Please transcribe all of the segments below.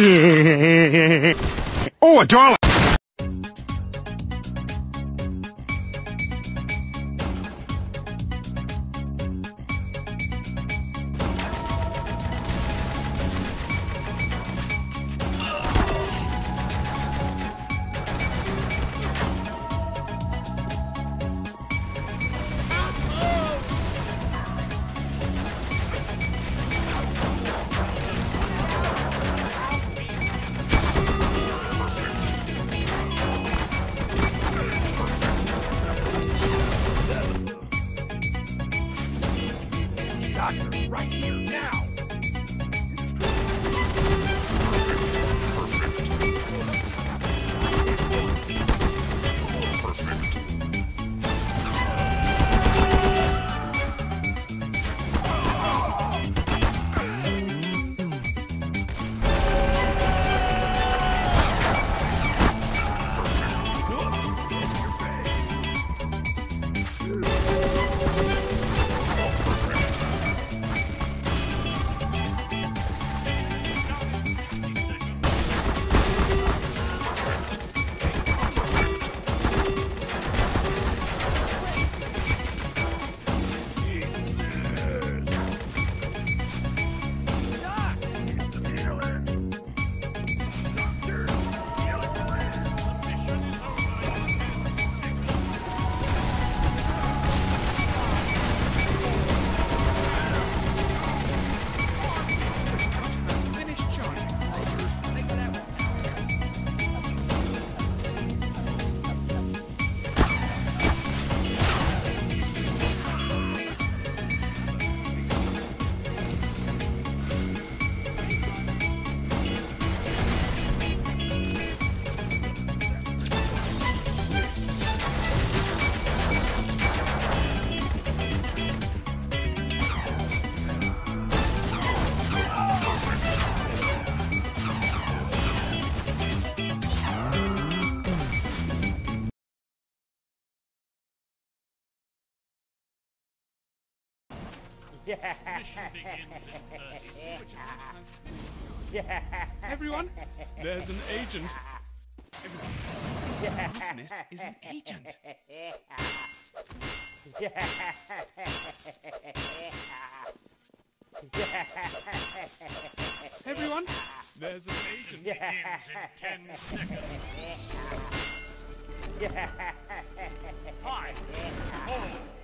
oh, a dollar! Doctor, right here, now! Finish Everyone, there's an agent. Everyone, this nest is an agent. Everyone, there's an agent. begins in 10 seconds. Five, four,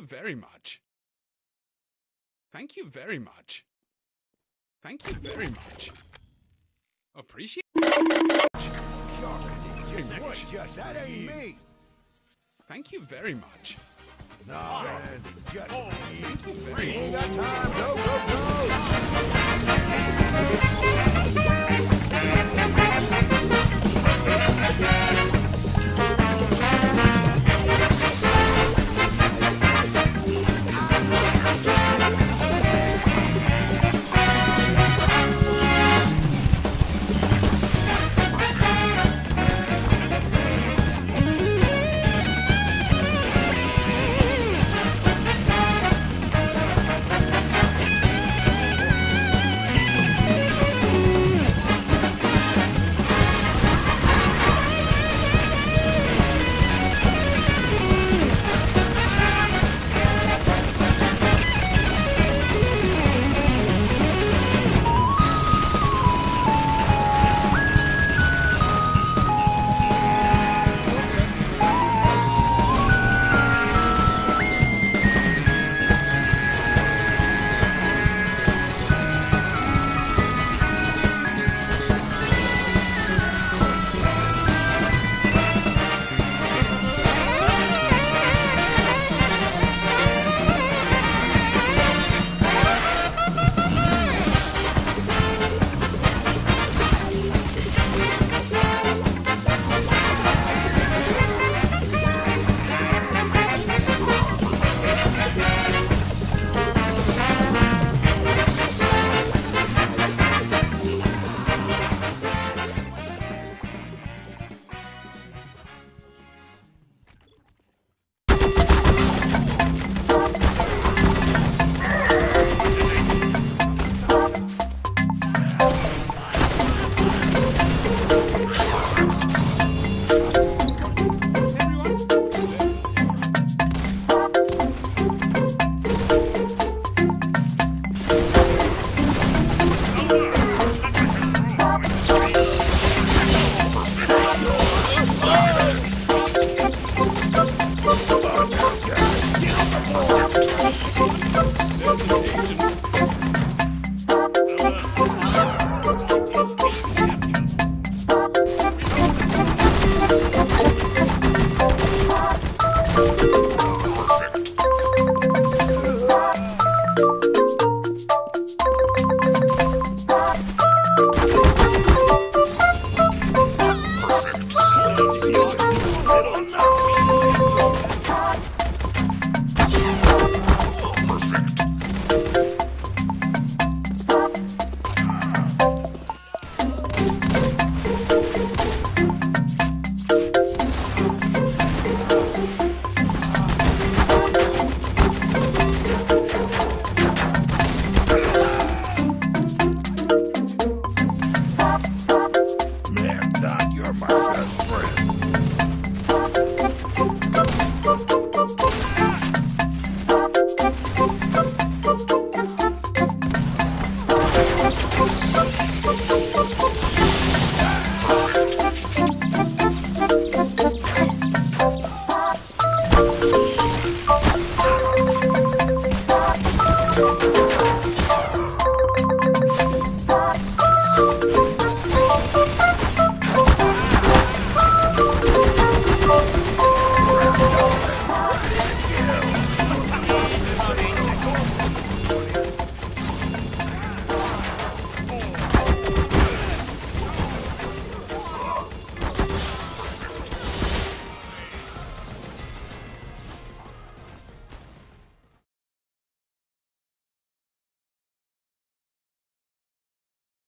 you very much. Thank you very much. Thank you very much. Appreciate Just, that ain't me. Thank you very much. Just, Thank you very ain't got time. Go, go, go.